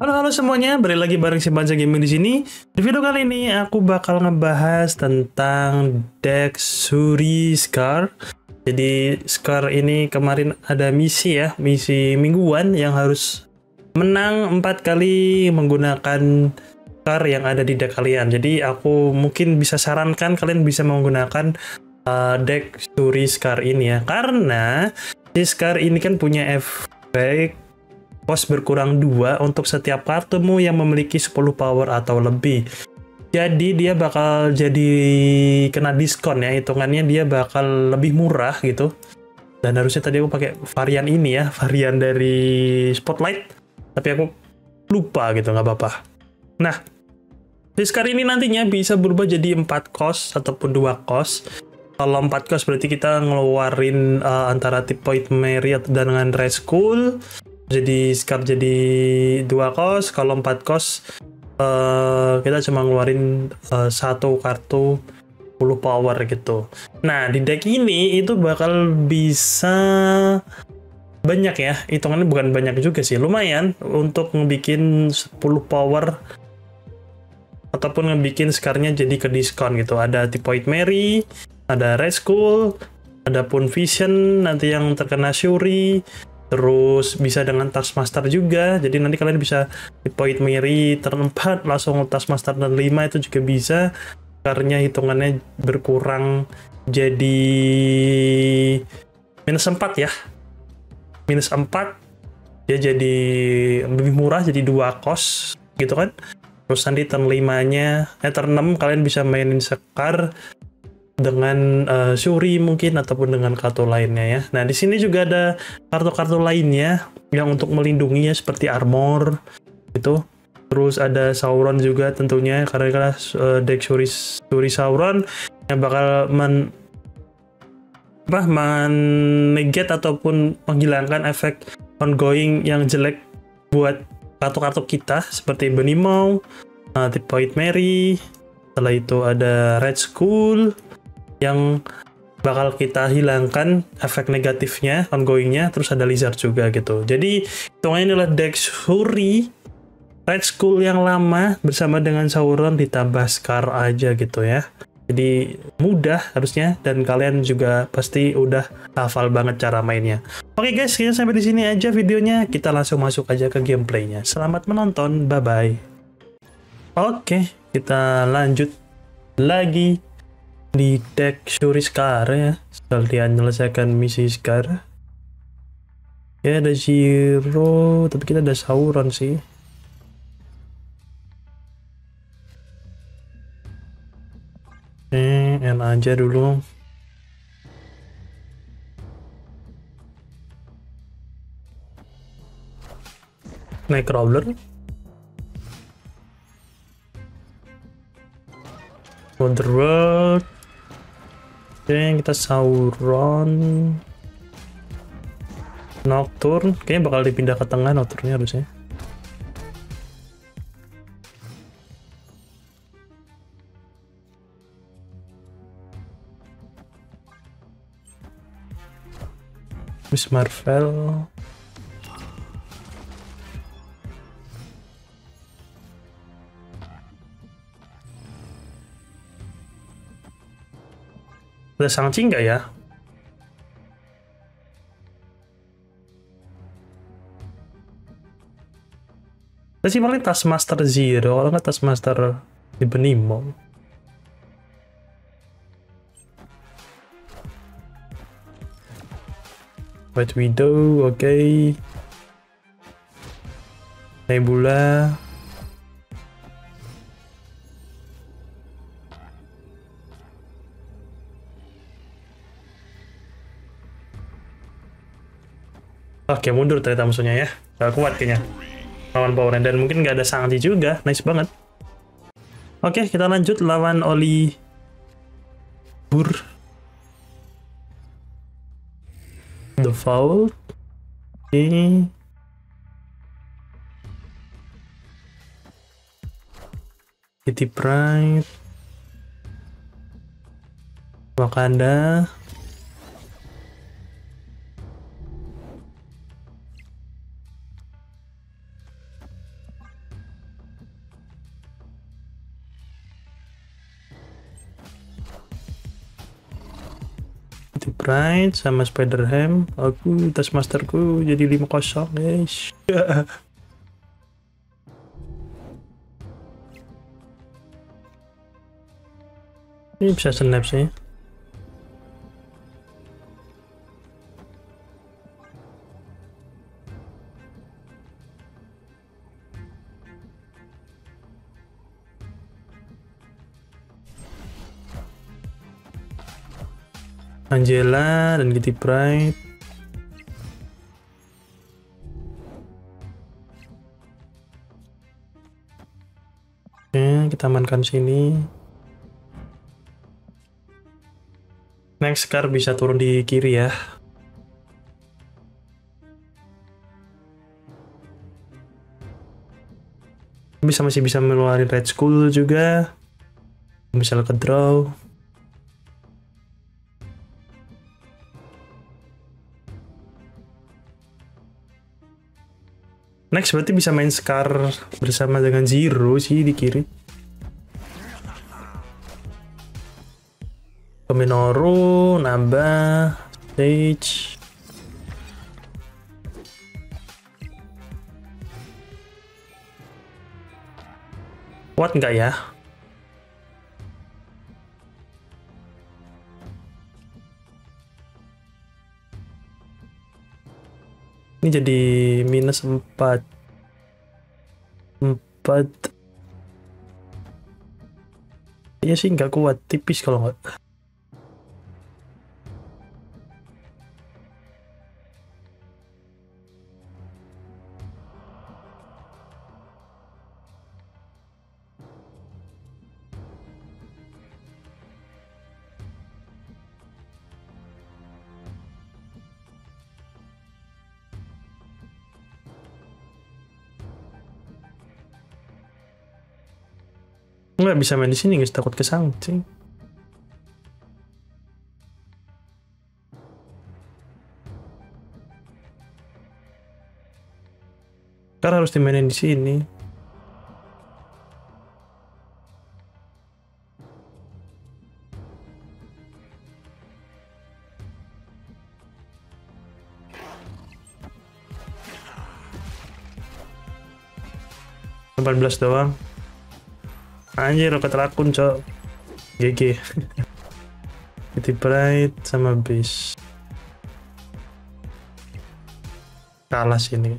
Halo halo semuanya, balik lagi bareng si Banza Gaming di sini. Di video kali ini aku bakal ngebahas tentang deck Suri Scar. Jadi Scar ini kemarin ada misi ya, misi mingguan yang harus menang empat kali menggunakan Scar yang ada di deck kalian. Jadi aku mungkin bisa sarankan kalian bisa menggunakan uh, deck Suri Scar ini ya, karena si Scar ini kan punya efek pos berkurang dua untuk setiap kartumu yang memiliki 10 power atau lebih. Jadi dia bakal jadi kena diskon ya, hitungannya dia bakal lebih murah gitu. Dan harusnya tadi aku pakai varian ini ya, varian dari Spotlight. Tapi aku lupa gitu, nggak apa-apa. Nah, Diskar ini nantinya bisa berubah jadi 4 kos ataupun 2 kos. Kalau 4 kos berarti kita ngeluarin uh, antara tip point Mary dengan Red School jadi Scar jadi dua kos kalau empat kos uh, kita cuma ngeluarin uh, satu kartu 10 power gitu. Nah di deck ini itu bakal bisa banyak ya. Hitungannya bukan banyak juga sih lumayan untuk ngebikin 10 power ataupun ngebikin skarnya jadi ke diskon gitu. Ada Tipoid Mary ada Red Skull ada pun Vision nanti yang terkena Shuri terus bisa dengan Taskmaster juga. Jadi nanti kalian bisa di point Miri turn 4 langsung Taskmaster dan 5 itu juga bisa. Karena hitungannya berkurang. Jadi minus 4 ya. Minus 4 ya jadi lebih murah jadi dua kos gitu kan. Terus nanti turn 5 nya eh turn 6 kalian bisa mainin Sekar dengan uh, Shuri mungkin ataupun dengan kartu lainnya ya. Nah, di sini juga ada kartu-kartu lainnya yang untuk melindungi ya seperti armor itu. Terus ada Sauron juga tentunya karena uh, deck Shuri, Shuri Sauron yang bakal men apa menegat ataupun menghilangkan efek ongoing yang jelek buat kartu-kartu kita seperti Benimau, uh, Point Mary, setelah itu ada Red School, yang bakal kita hilangkan efek negatifnya, ongoingnya, terus ada Lizard juga gitu. Jadi, hitungannya inilah deck Shuri Red School yang lama bersama dengan Sauron ditambah Scar aja gitu ya. Jadi mudah harusnya dan kalian juga pasti udah hafal banget cara mainnya. Oke guys, kita sampai di sini aja videonya. Kita langsung masuk aja ke gameplaynya. Selamat menonton, bye bye. Oke, kita lanjut lagi di deck Shuri Scar ya sekalian menyelesaikan misi Scar. Ya ada Zero tapi kita ada Sauron sih. Eh enak aja dulu. Nightcrawler Wonderworld Oke, kita Sauron. Nocturne, kayaknya bakal dipindah ke tengah Nocturne harusnya. Miss Marvel. Ada Shang-Chi nggak ya? Kita sih paling Taskmaster Zero, kalau nggak Taskmaster di Benimo. White Widow, oke. Okay. Nebula. Oke, mundur ternyata musuhnya ya. Gak kuat kayaknya. Lawan Power Dan mungkin gak ada Sangti juga. Nice banget. Oke, kita lanjut lawan Oli Bur. The Foul. Oke. Kitty Pride. Wakanda. Itu Bright sama Spider Ham. Aku tas masterku jadi 5-0 guys. Ini bisa snap sih. Angela dan Kitty Pride. Oke, kita amankan sini. Next car bisa turun di kiri ya. Bisa masih bisa meluarin red school juga. Bisa ke draw. Next berarti bisa main Scar bersama dengan Zero sih di kiri. Minoru, nambah, stage. Kuat nggak ya? Ini jadi minus 4. 4. Iya sih nggak kuat, tipis kalau nggak. Nggak bisa main di sini guys, takut kesangcing. Karena harus dimainin di sini. Empat belas doang. Anjir, roket rakun, cok. GG. Kitty Pride sama Beast. Kalah sini.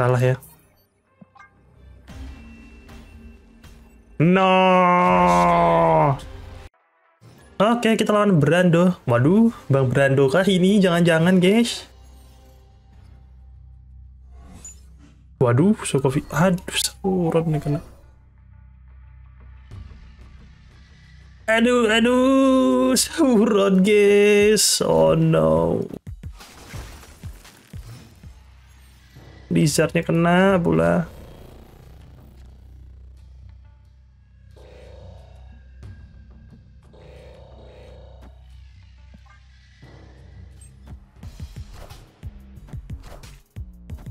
Kalah ya. No. Oke, kita lawan Brando. Waduh, Bang Brando kah ini? Jangan-jangan, guys. Waduh, Sokovi. Aduh, sauron nih kena. Aduh, aduh, sauron guys. Oh no. Blizzardnya kena pula.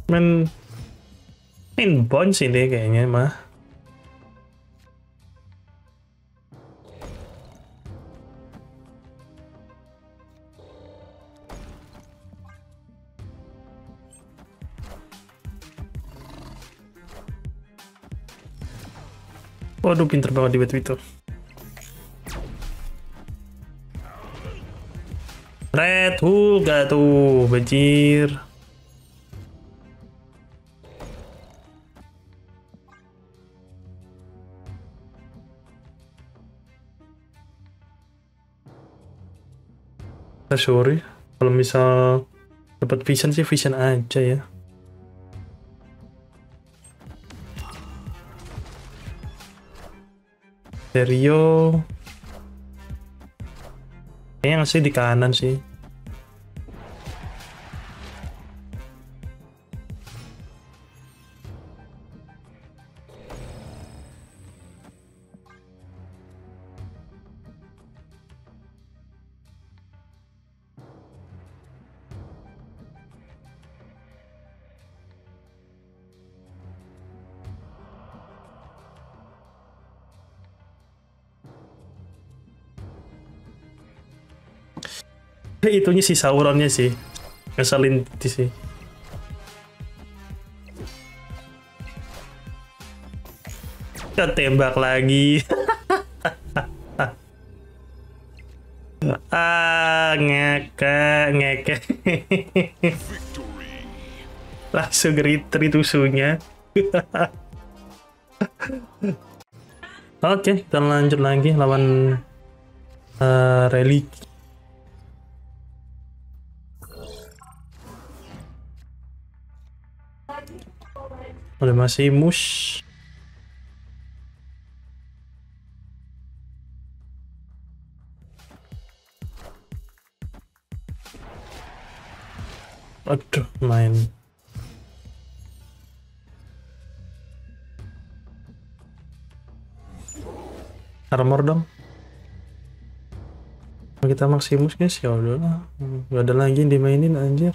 Men main bounce ini kayaknya mah. Waduh, pinter banget di batu itu. Red Hulk gak tuh, banjir. Sorry, kalau misal dapat vision sih vision aja ya. Serio. Kayaknya sih di kanan sih. Itunya sih Sauronnya sih. Ngeselin sih kita tembak lagi. Ah ngekek ngekek langsung retreat tusunya Oke, kita lanjut lagi lawan uh, Ada masih mus. Aduh, main. Armor dong. Kita Maximus guys, ya udahlah. Gak ada lagi yang dimainin anjir.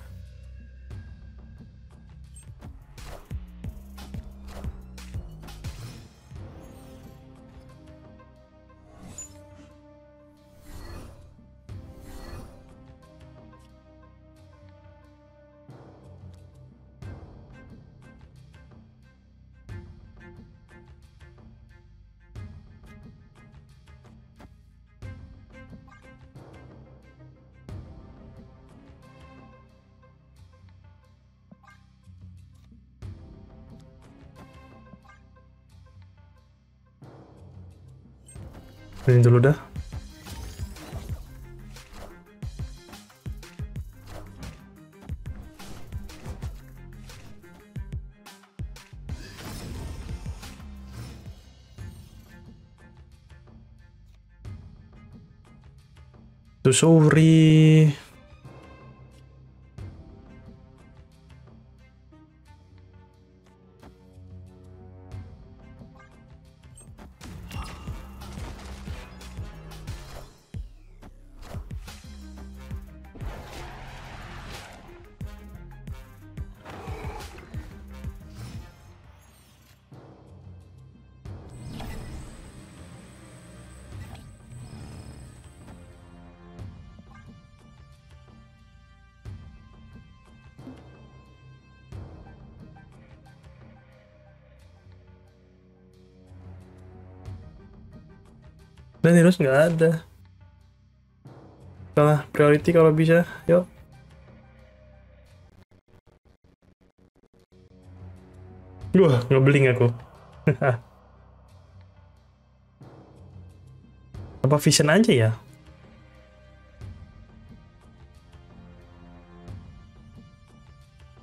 Ini dulu dah. To Dan Heroes nggak ada. Kalah priority kalau bisa, yuk. Wah, ngebeling aku. Apa vision aja ya?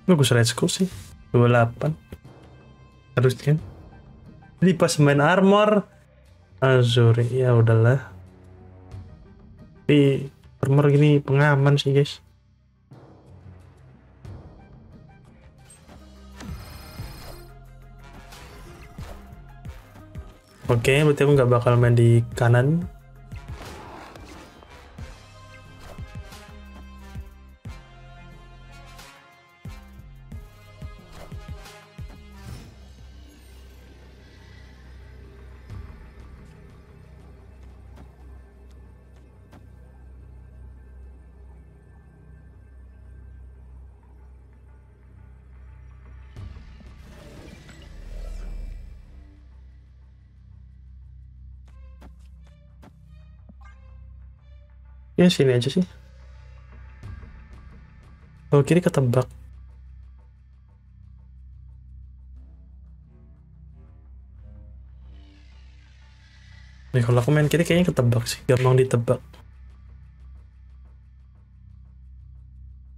Bagus red skull sih. 28. Harusnya. Jadi pas main armor, Azuri ya udahlah tapi armor gini pengaman sih guys Oke, okay, berarti aku nggak bakal main di kanan. Ya sini aja sih. Kalau kiri ketebak. Nih kalau aku main kiri kayaknya ketebak sih, gampang ditebak.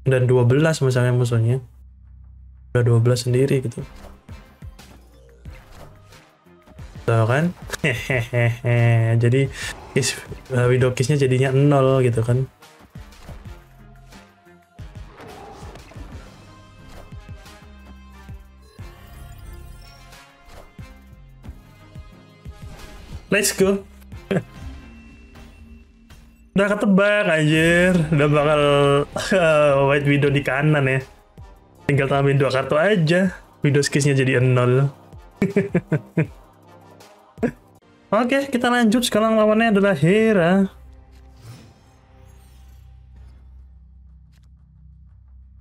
Dan 12 misalnya musuhnya. Udah 12 sendiri gitu. Tahu kan? Hehehe. Jadi kiss uh, widow kissnya jadinya nol gitu kan Let's go. Udah ketebak anjir. Udah bakal uh, white widow di kanan ya. Tinggal tambahin dua kartu aja. Widow skillsnya jadi nol. Oke, kita lanjut. Sekarang lawannya adalah Hera.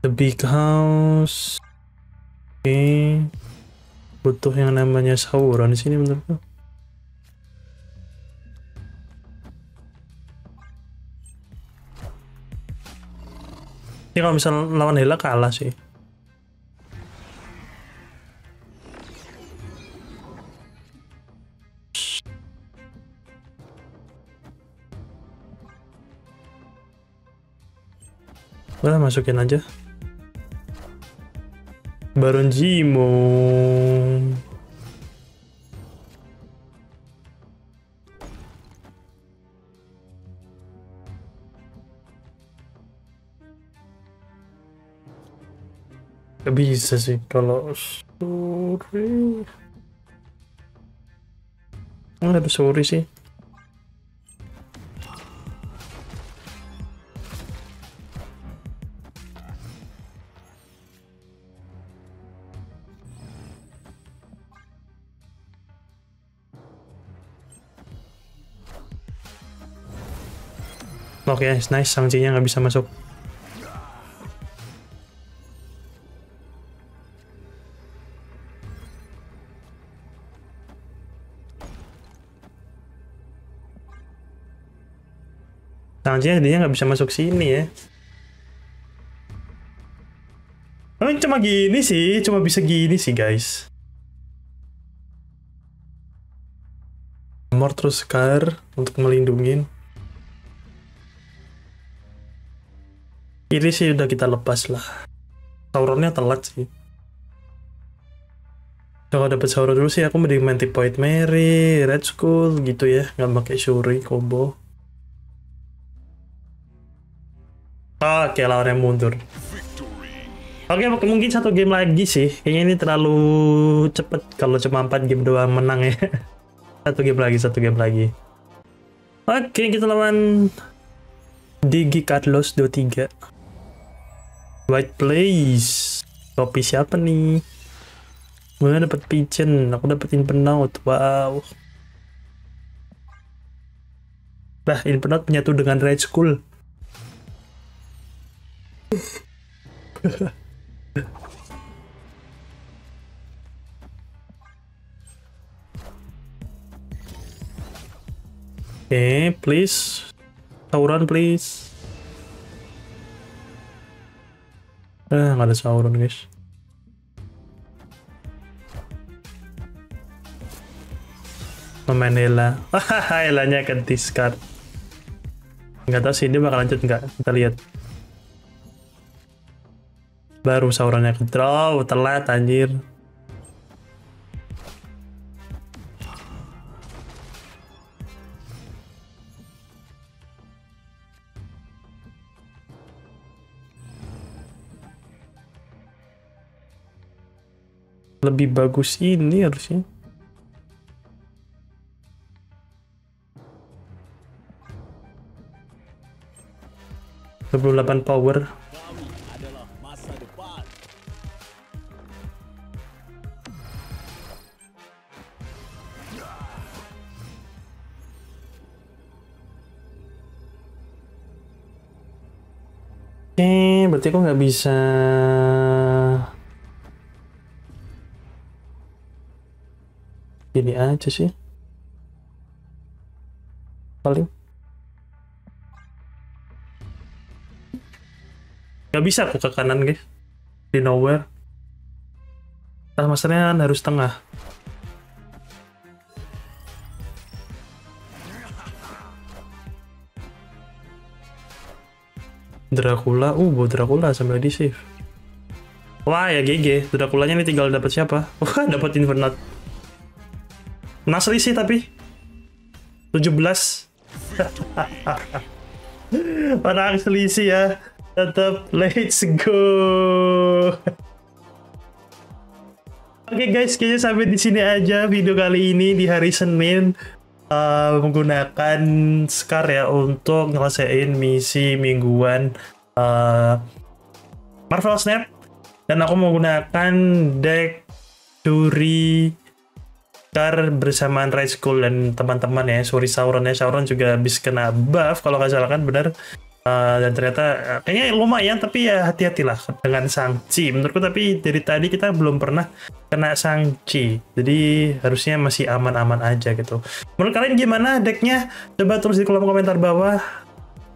big house. Oke. Butuh yang namanya Sauron di sini menurutku. Ini kalau misal lawan Hela kalah sih. Udah masukin aja. Baron Jimo. Gak bisa sih kalau sore. Enggak ada sore sih. Oke, okay, nice. Sanksinya nggak bisa masuk. Sanksinya dia nggak bisa masuk sini ya. Oh, cuma gini sih, cuma bisa gini sih guys. Armor terus Scar untuk melindungi. Ini sih udah kita lepas lah. Sauronnya telat sih. Kalau dapet Sauron dulu sih aku mending main Point Mary, Red Skull gitu ya, nggak pakai Shuri combo. Oke, lawannya mundur. Oke, mungkin satu game lagi sih. Kayaknya ini terlalu cepet kalau cuma 4 game doang menang ya. satu game lagi, satu game lagi. Oke, kita lawan Digi Carlos 23. White Place. Topi siapa nih? Gue dapet pigeon, aku dapetin penaut. Wow. Bah, penaut menyatu dengan Red School. Oke, okay, please. Tauran, please. Eh, nggak ada Sauron, guys. Pemain Ela. Elanya ke discard. Nggak tahu sih, dia bakal lanjut nggak? Kita lihat. Baru Sauronnya ke draw, telat anjir. Lebih bagus ini harusnya. delapan power. Oke, berarti kok nggak bisa Gini aja sih. Paling. Gak bisa aku ke kanan guys. Di nowhere. Nah, masalahnya harus tengah. Dracula, uh, bawa Dracula sambil di save. Wah ya GG, Draculanya ini tinggal dapat siapa? Wah, dapat Infernape. Nah selisih tapi 17 Orang selisih ya. Tetap let's go. Oke okay guys, kayaknya sampai di sini aja video kali ini di hari Senin. Uh, menggunakan Scar ya untuk nyelesain misi mingguan uh, Marvel Snap. Dan aku menggunakan deck Curi Scar bersamaan Red Skull dan teman-teman ya, sorry Sauron ya, Sauron juga habis kena buff kalau nggak salah kan benar. Uh, dan ternyata uh, kayaknya lumayan tapi ya hati-hatilah dengan Sangchi menurutku tapi dari tadi kita belum pernah kena Sangchi jadi harusnya masih aman-aman aja gitu. Menurut kalian gimana decknya? Coba tulis di kolom komentar bawah.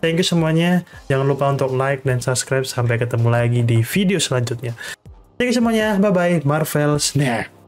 Thank you semuanya. Jangan lupa untuk like dan subscribe. Sampai ketemu lagi di video selanjutnya. Thank you semuanya. Bye bye Marvel Snap